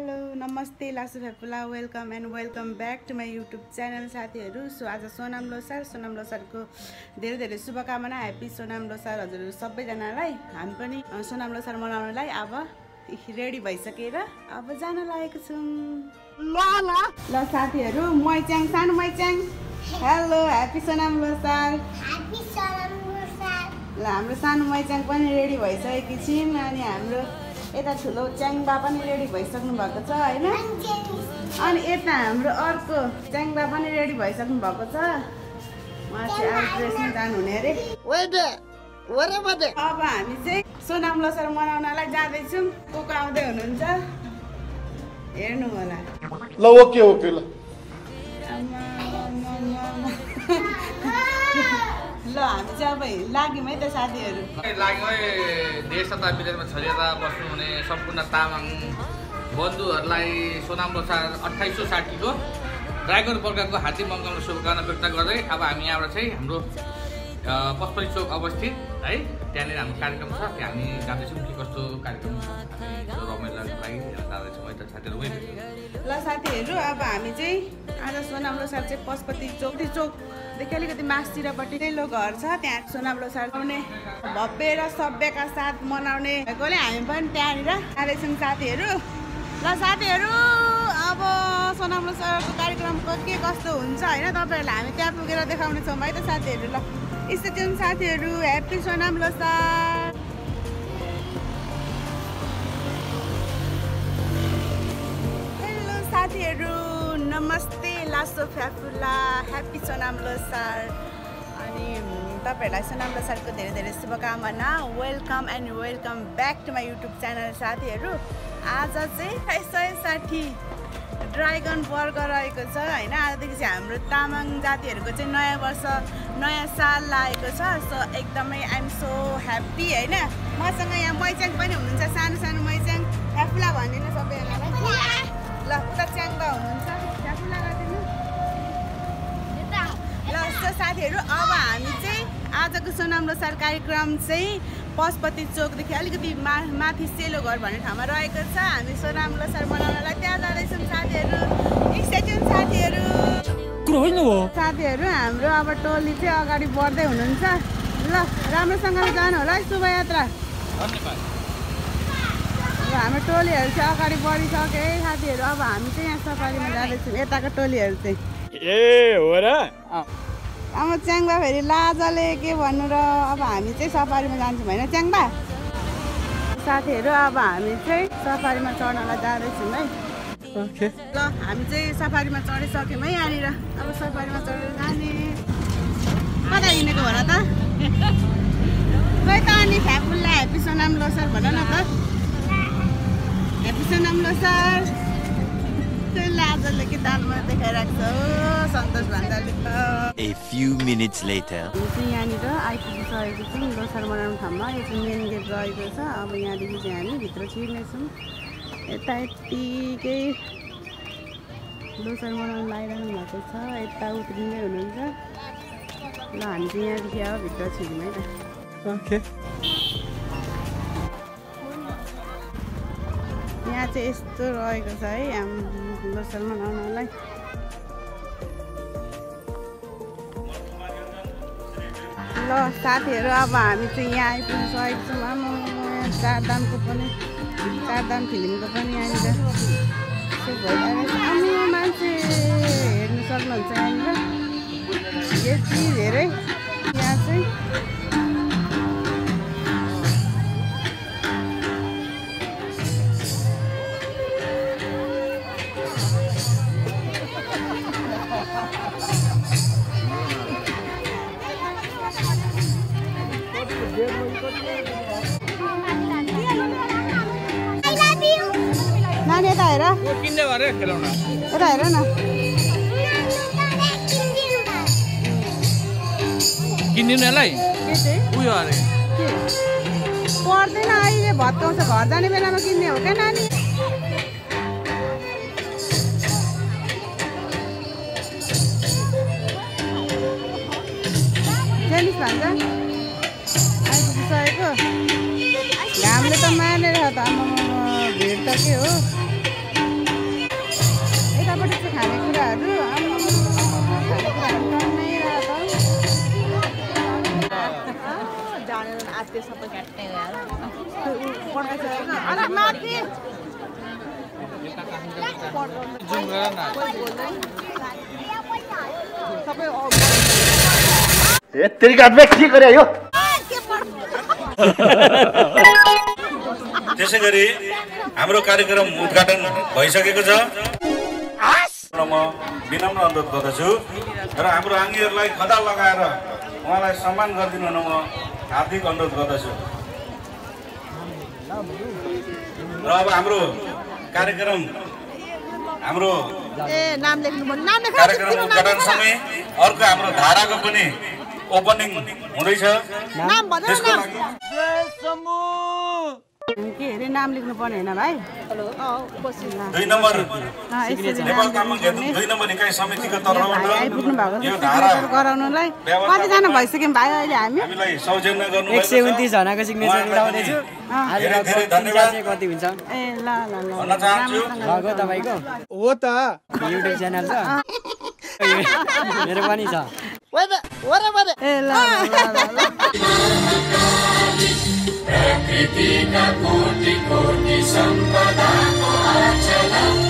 Hello नमस्ते लासु फेपुला welcome and welcome back to my YouTube channel साथीहरू। सो आज सोनाम लोसार सोनाम लोसारको धेरै धेरै शुभकामना ह्याप्पी सोनाम लोसार हजुर सबैजनालाई। हामी पनि सोनाम लोसार मनाउनलाई अब रेडी भइसकेर अब जान लागेको छौँ। ल साथीहरू मैच्याङ सानो मैच्याङ। Hello happy Sonam Losar. ल हाम्रो सानो मैच्याङ पनि रेडी भइसकेकी छिन् अनि हाम्रो यता ठुलो च्याङबा पनि रेडी भइसक्नु भएको छ होइन? अनि यता हाम्रो अर्को च्याङबा पनि रेडी भइसक्नु भएको छ। उहाँ चाहिँ अब ड्रेसमा जानुहुने अरे। अब हामी चाहिँ सोनाम लोसार मनाउनलाई जाँदैछौँ। को को आउँदै हुनुहुन्छ। हेर्नु होला। ल ओके ओके ल। ल हामी चाहिँ अब लाग्यौँ है त साथीहरू। लाग्यो देश तथा विदेशमा छरिएर बस्नुहुने सम्पूर्ण तामाङ बन्धुहरूलाई सोनाम लोसार अठाइस सौ साठीको ड्राइगन वर्गको हार्दिक मङ्गलको शुभकामना व्यक्त गर्दै अब हामी यहाँबाट चाहिँ हाम्रो अ, पचपल्ली चोक अवस्थित है त्यहाँनिर हाम्रो कार्यक्रम छ त्यहाँ हामी जाँदैछौँ के कस्तो कार्यक्रम छ हामी रमाइलोको लागि जाँदैछौँ है त साथीहरू ल साथीहरू अब हामी चाहिँ आज सोनाम लोसार चाहिँ पशुपति चोक चोकदेखि अलिकति मासतिरपट्टि तेल्लो घर छ त्यहाँ सोनाम लोसार मनाउने भव्य र सभ्यका साथ मनाउने भएकोले हामी पनि त्यहाँनिर जाँदैछौँ साथीहरू ल साथीहरू अब सोनाम लोसारको कार्यक्रमको के कस्तो हुन्छ होइन तपाईँहरूलाई हामी त्यहाँ पुगेर देखाउने छौँ है त साथीहरू ल स्टेट्युन साथीहरू ह्याप्पी सोनाम लोसार हेलो साथीहरू नमस्ते लासो फ्याफुला ह्याप्पी सोनाम लोसार अनि तपाईँहरूलाई सोनाम लोसारको धेरै धेरै शुभकामना। Welcome and welcome back to my YouTube channel साथीहरू। आज चाहिँ अठाइस सय साठी ड्राइगन वर्ग रहेको छ होइन? आजदेखि चाहिँ हाम्रो तामाङ जातिहरूको चाहिँ नयाँ वर्ष नयाँ साल लागेको छ सो एकदमै आइएम सो ह्याप्पी होइन? मसँग यहाँ मैच्याङ पनि हुनुहुन्छ सानो सानो मैच्याङ। फ्याफुला भनिदिनु सबैजनालाई। ल उता च्याङ्बा हुनुहुन्छ। ल सो साथीहरू अब हामी चाहिँ आजको सोनाम लोसार कार्यक्रम चाहिँ पशुपति चोकदेखि अलिकति मा माथि सेलो घर भन्ने ठाउँमा रहेको छ। हामी सोनाम लोसार मनाउनलाई त्यहाँ जाँदैछौँ साथीहरू। साथीहरू। कुरो होइन हो? साथीहरू हाम्रो अब टोली चाहिँ अगाडि बढ्दै हुनुहुन्छ। ल राम्रोसँगले जानु होला है शोभायात्रा। धन्यवाद अब हाम्रो टोलीहरू चाहिँ अगाडि बढिसक्यो है साथीहरू। अब हामी चाहिँ यहाँ सफारीमा जाँदैछौँ। यताको टोलीहरू चाहिँ। ए हो र? अब च्याङ्बा फेरि लाजले के भन्नु र? अब हामी चाहिँ सफारीमा जान्छौँ होइन च्याङ्बा? साथीहरू अब हामी चाहिँ सफारीमा चढ्नलाई जाँदैछौँ है। ल हामी चाहिँ सफारीमा चढिसक्यौँ है यहाँनिर। अब सफारीमा चढेर जाने। कता हिँडेको होला त? खै त अनि फ्याफुल्ला ह्याप्पी सोनाम लोसार भन न त। ह्याप्पी सोनाम लोसार त्यो लाजले कि दालमा देखाइरहेको छ हो सन्तोष भन्दाले त A few minutes later. हामी चाहिँ यहाँनिर आइपुगिसकेको छौँ। लोसार मनाउने ठाउँमा यो चाहिँ मेन गेट रहेको छ। अब यहाँदेखि चाहिँ हामी भित्र छिर्नेछौँ। यता यत्तिकै लोसार मनाउनु लागिरहनु भएको छ। यता उत्रिँदै हुनुहुन्छ। ल हामी चाहिँ यहाँदेखि अब भित्र छिर्यौँ है। त यहाँ चाहिँ यस्तो रहेको छ है लोसार मनाउनलाई ल साथीहरू अब हामी चाहिँ यहाँ आइपुगिसकेको छौँ। आमा यहाँ चारधामको पनि चारधाम फिल्मको पनि यहाँनिर यसो भइरहेको मान्छे हेर्नु सक्नुहुन्छ यहाँनिर। यति धेरै यहाँ चाहिँ। I love you. नानी यता हेर किन्ने गरे खेलाउन यता हेर न किनिदिनु यसलाई के चाहिँ उयो अरे के पर्दैन अहिले भत्काउँछ घर जाने बेलामा किन्ने हो क्या नानी टेनिस के हो। यतापट्टि चाहिँ खानेकुराहरू खानेकुराहरू आज सबै काटमा के गरे यो? त्यसै गरी हाम्रो कार्यक्रम उद्घाटन भइसकेको छ। म विनम्र अनुरोध गर्दछु र हाम्रो आङ्गीहरूलाई खदा लगाएर उहाँलाई सम्मान गरिदिनु हुन म हार्दिक अनुरोध गर्दछु। र अब हाम्रो कार्यक्रम हाम्रो ए नाम लेख्नु पर्यो नाम कार्यक्रम उद्घाटन समय अर्को हाम्रो धाराको पनि ओपनिङ हुँदैछ। त्यसको नाम लागि के अरे नाम लेख्नु पर्ने होइन भाइ? हेलो। दुई नम्बर। नेपाल नम्बर समितिको तर्फबाट यो धारा। गराउनुलाई। कतिजना भइसक्यौँ भाइ अहिले हामी? हामीलाई सौजन्य गर्नु एक सय उन्तिस जनाको सिग्नेचर धेरै धेरै धन्यवाद। चाहिँ कति हुन्छ? ए ल ल ल। भन्न चाहन्छु। भएको तपाईँको? हो त। युट्युब च्यानल छ? मेरो पनि छ। ए ल। प्रकृतिन कोटि कोटिसम्पदा आचरता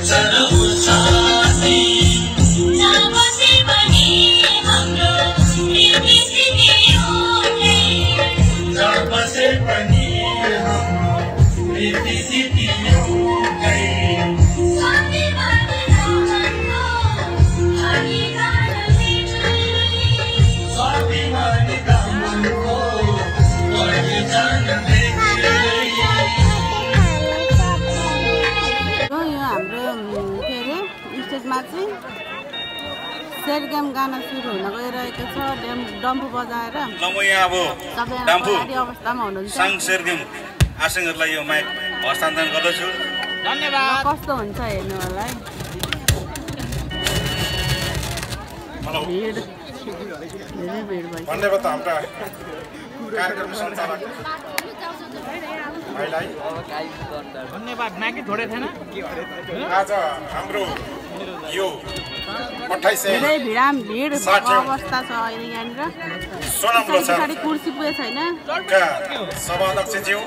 मच र सेरगेम गाना सुरु हुन गइरहेको छ डेम डम्फु बजाएर। ल म यहाँ अब तपाईँ डाम्फु। तयारी अवस्थामा हुनुहुन्छ। साङ सेर्गिम आसिङहरूलाई यो माइक हस्तान्तरण गर्दछु। धन्यवाद। कस्तो हुन्छ हेर्नु होला है। हेलो। भिड। धेरै भिड भइसक्यो। धन्यवाद हाम्रा कार्यक्रम सञ्चालक भाइलाई। धन्यवाद। म्यागी छोडे थिएन? आज हाम्रो यो अठाइस सय धेरै भिडाम भिड। अवस्था छ अहिले यहाँनिर। पछाडि कुर्सी पुगेको छैन सभाध्यक्षज्यू।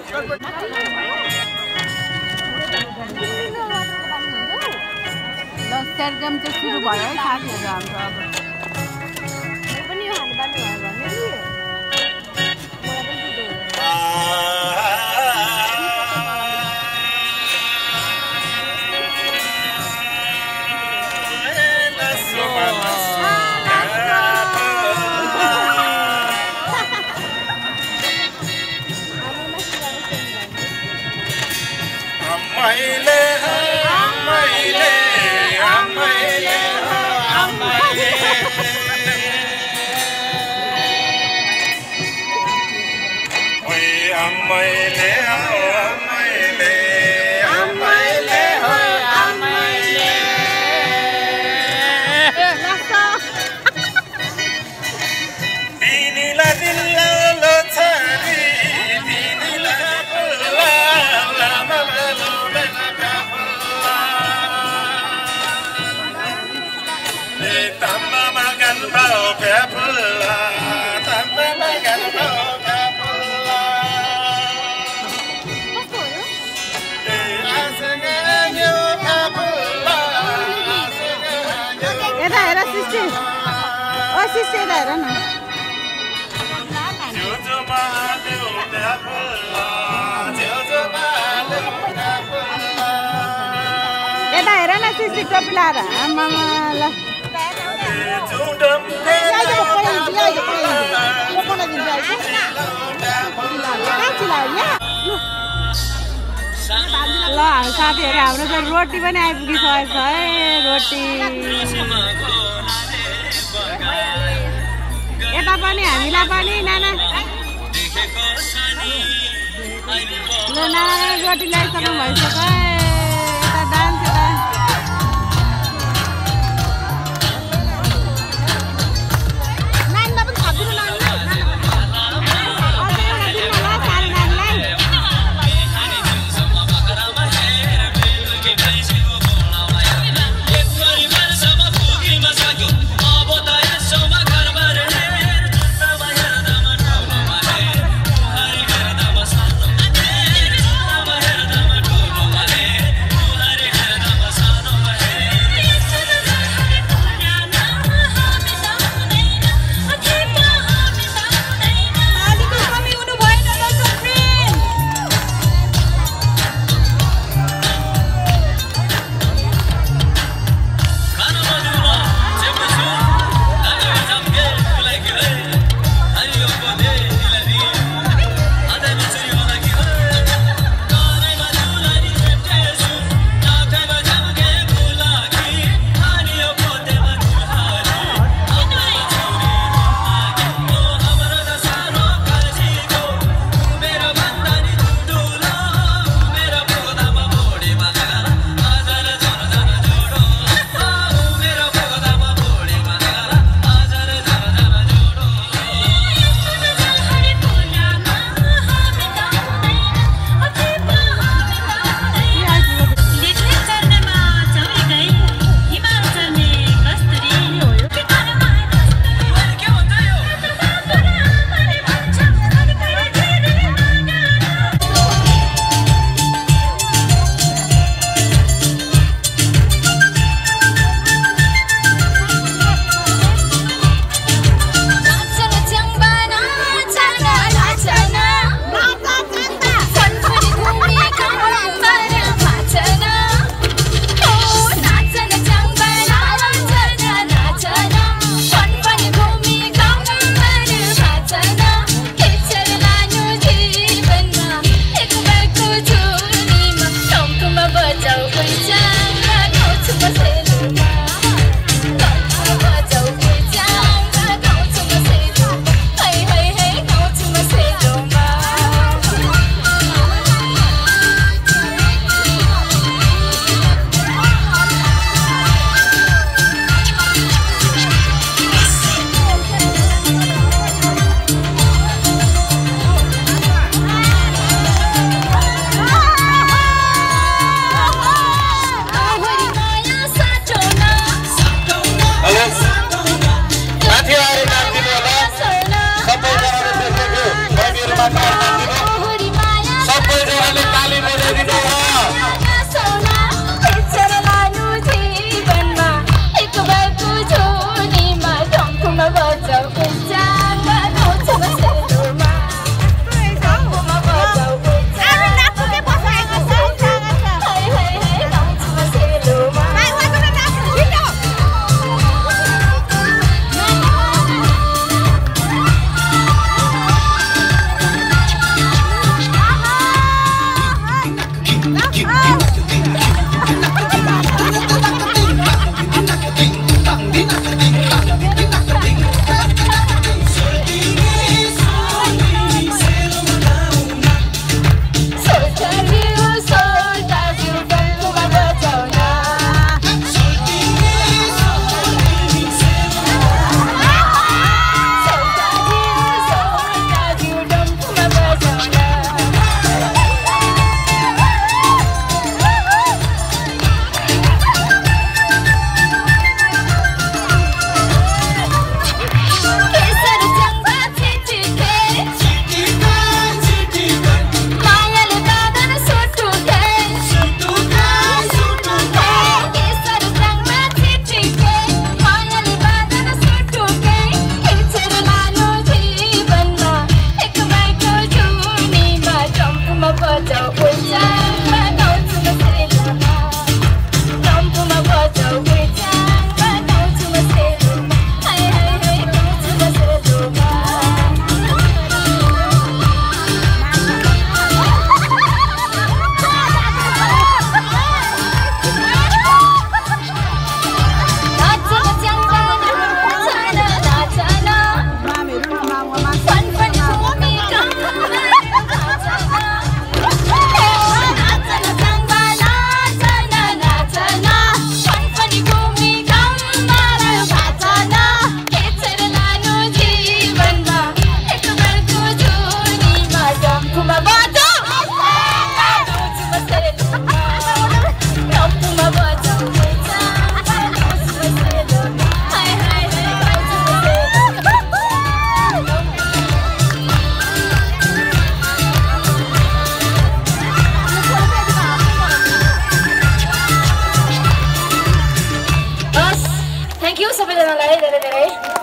चाहिँ सुरु भयो है साथीहरू हाम्रो अब। my आमामा ल साथीहरू हाम्रो चाहिँ रोटी पनि आइपुगिसकेको छ है रोटी। यता पनि हामीलाई पनि नाना? नाना रोटी ल्याइसक्नु भइसक्यो सबैजनालाई धेरै धेरै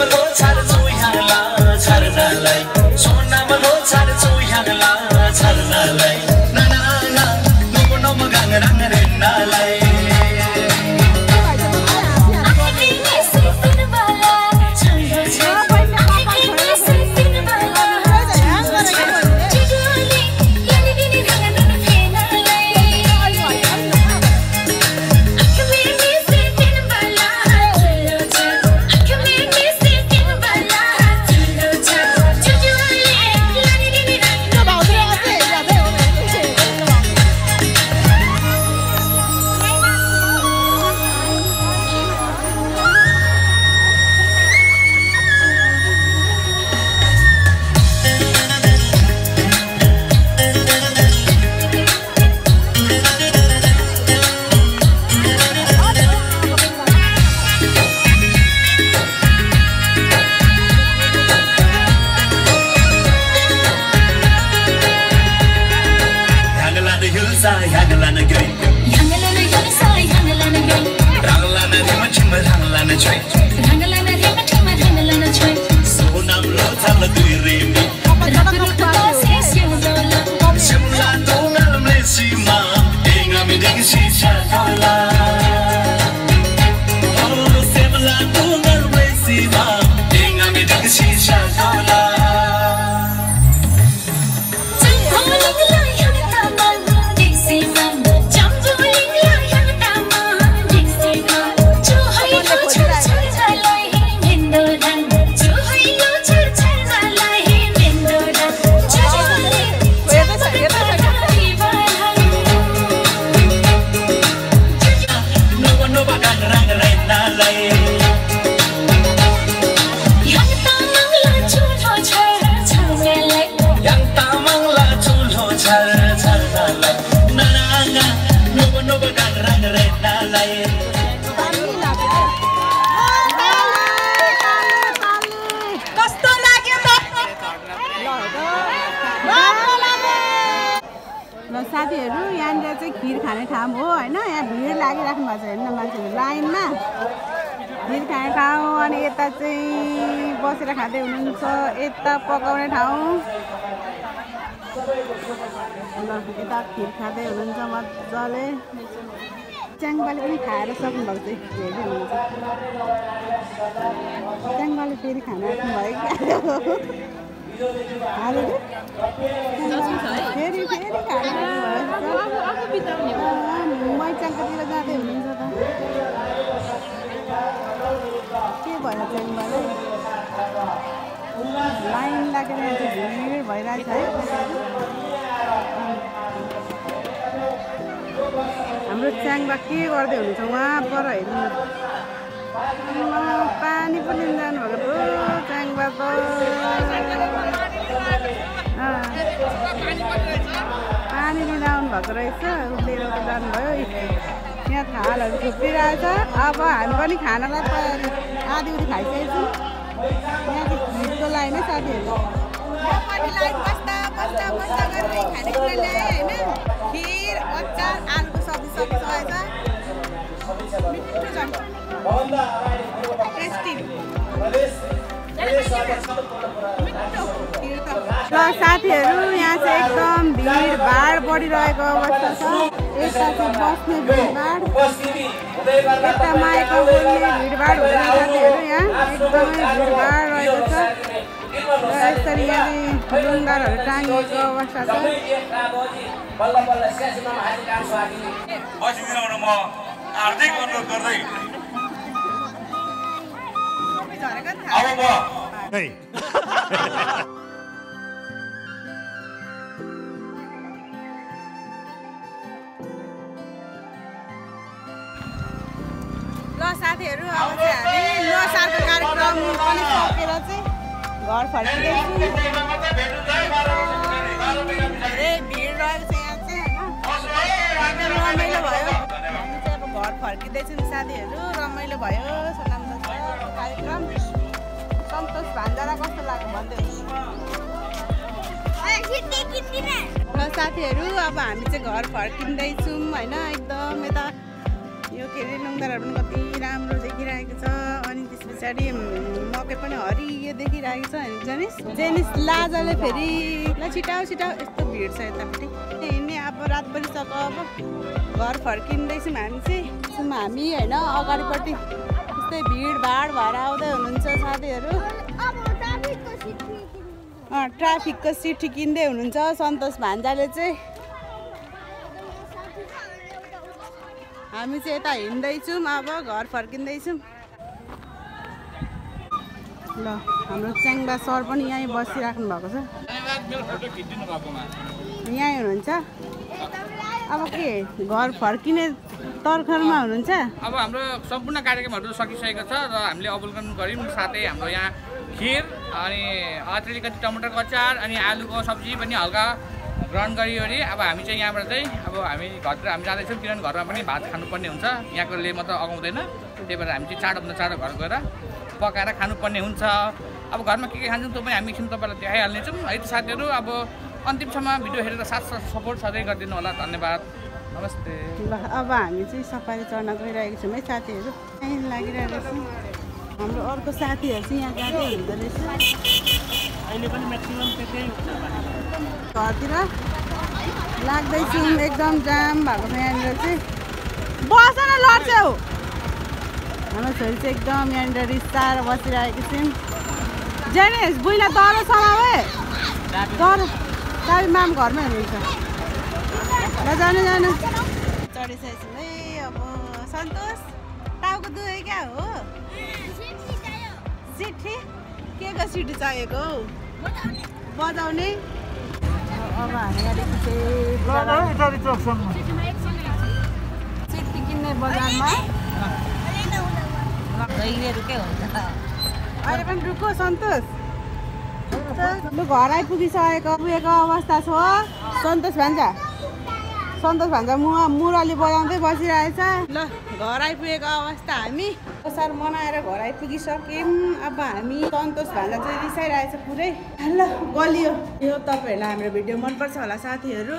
I'm a little tired. यता चाहिँ बसेर खाँदै हुनुहुन्छ यता पकाउने ठाउँ। यता खिर खाँदै हुनुहुन्छ मजाले। च्याङबाले पनि खाएर सक्नुभएको छ हेर्दै हुनुहुन्छ। च्याङबाले फेरि खाना भयो फेरि फेरि मैचाङकोतिर जाँदै हुनुहुन्छ त। भयो च्याङबाले लाइन लागेर भिड भइरहेछ है। हाम्रो च्याङबा के गर्दै हुनुहुन्छ? उहाँ पर हेर्नु। पानी पनि जानुभएको च्याङबा। पानी लिन आउनुभएको रहेछ। लिएर जानुभयो यहाँ थालहरू थुप्रिरहेछ। अब हामी पनि खानालाई तयारी आधी उधी खाइसकेको छौँ यहाँ खिरको लाइन है साथीहरू खिर अचार आलुको सब्जी सब्जी ल साथीहरू यहाँ चाहिँ एकदम भिडभाड बढिरहेको अवस्था छ। यता चाहिँ बस्ने भिडभाड यता माएको बोल्ने भिडभाड हुँदैन साथीहरू यहाँ एकदमै भिडभाड रहेको छ र यसरी यहाँ चाहिँ डुङ्गारहरू टाङ्गिएको अवस्था छ हार्दिक अनुरोध गर्दै अब म साथीहरू अब चाहिँ हामी लोसारको कार्यक्रम पनि सकेर चाहिँ घर फर्किँदैछौँ। धेरै भिड रहेको छ यहाँ चाहिँ होइन? रमाइलो भयो। हामी चाहिँ अब घर फर्किँदैछौँ साथीहरू। रमाइलो भयो सोनाम कार्यक्रम। सन्तोष भान्जारा कस्तो लाग्यो भन्दै साथीहरू अब हामी चाहिँ घर फर्किँदैछौँ होइन? एकदम यता के अरे पनि कति राम्रो देखिरहेको छ। अनि त्यस पछाडि मकै पनि हरियो देखिरहेको छ। जेनिस जेनिस लाजाले फेरि ल छिटाउ छिटाउ। यस्तो भिड छ यतापट्टि। हिँड्ने अब रात परिसक्यो अब। घर फर्किँदैछौँ हामी चाहिँ। हामी होइन अगाडिपट्टि। त्यस्तै भिडभाड भएर आउँदै हुनुहुन्छ साथीहरू। ट्राफिकको सिटी किन्दै हुनुहुन्छ। सन्तोष भान्जाले चाहिँ। हामी चाहिँ यता हिँड्दैछौँ अब घर फर्किँदैछौँ। ल हाम्रो च्याङ्बा सर पनि यहीँ बसिराख्नु भएको छ। यहीँ हुनुहुन्छ? अब के घर फर्किने तर्खरमा हुनुहुन्छ? अब हाम्रो सम्पूर्ण कार्यक्रमहरू सकिसकेको छ र हामीले अवलोकन गऱ्यौँ। साथै हाम्रो यहाँ खिर अनि अतिरिक्त कति टमाटरको अचार अनि आलुको सब्जी पनि हल्का ग्रहण गरियो अरे। अब हामी चाहिँ यहाँबाट चाहिँ अब हामी घरतिर हामी जाँदैछौँ किनभने घरमा पनि भात खानुपर्ने हुन्छ। यहाँकोले मात्र अगाउँदैन। त्यही भएर हामी चाहिँ चाँडोभन्दा चाँडो घर गएर पकाएर खानुपर्ने हुन्छ। अब घरमा के के खान्छौँ त्यो पनि हामी एकछिन तपाईँलाई देखाइहाल्नेछौँ। है त साथीहरू अब अन्तिमसम्म भिडियो हेरेर साथ साथ सपोर्ट सधैँ गरिदिनु होला। धन्यवाद। नमस्ते। ल अब हामी चाहिँ सफारी चढ्न गइरहेको छौँ है साथीहरू। यहीँ लागिरहेको छौँ। हाम्रो अर्को साथीहरू चाहिँ यहाँ जाँदै हुँदो रहेछ। अहिले पनि म्याक्सिमम् त्यतै घरतिर। लाग्दैछौँ एकदम जाम भएको छ यहाँनिर चाहिँ। बस न लड्छौ। हाम्रो छोरी चाहिँ एकदम यहाँनिर रिसाएर बसिरहेको छौँ जेनेस तल समाउ है तर चाबी माम घरमै हुनुहुन्छ। ल जानु जानु। चढिसकेको छौँ है अब सन्तोष टाउको दुखे क्या हो? सिठी के को सिटी चाहिएको हौ? बजाउने। अहिले पनि रुको सन्तोष घर आइपुगिसकेको पुगेको अवस्था छ सन्तोष भान्जा सन्तोष भान्जा मुहा मुरली बजाउँदै बसिरहेछ। ल घर आइपुगेको अवस्था हामी। असार मनाएर घर आइपुगिसक्यौँ। अब हामी सन्तोष भान्जा चाहिँ रिसाइरहेछ पुरै। ल गलियो यो तपाईँहरूलाई हाम्रो भिडियो मनपर्छ होला साथीहरू।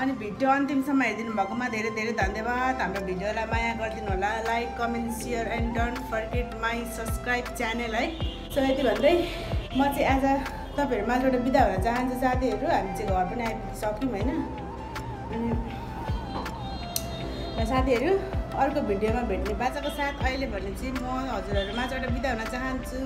अनि भिडियो अन्तिमसम्म हेरिदिनु भएकोमा धेरै धेरै धन्यवाद। हाम्रो भिडियोलाई माया गरिदिनु होला। Like comment share and don't forget my subscribe channel है। सो यति भन्दै म चाहिँ आज तपाईँहरू माझबाट बिदा हुन चाहन्छु साथीहरू। हामी चाहिँ घर पनि आइपुगिसक्यौँ होइन। साथीहरू अर्को भिडियोमा भेट्ने बाचाको साथ अहिले भने चाहिँ म हजुरहरू माझबाट बिदा हुन चाहन्छु।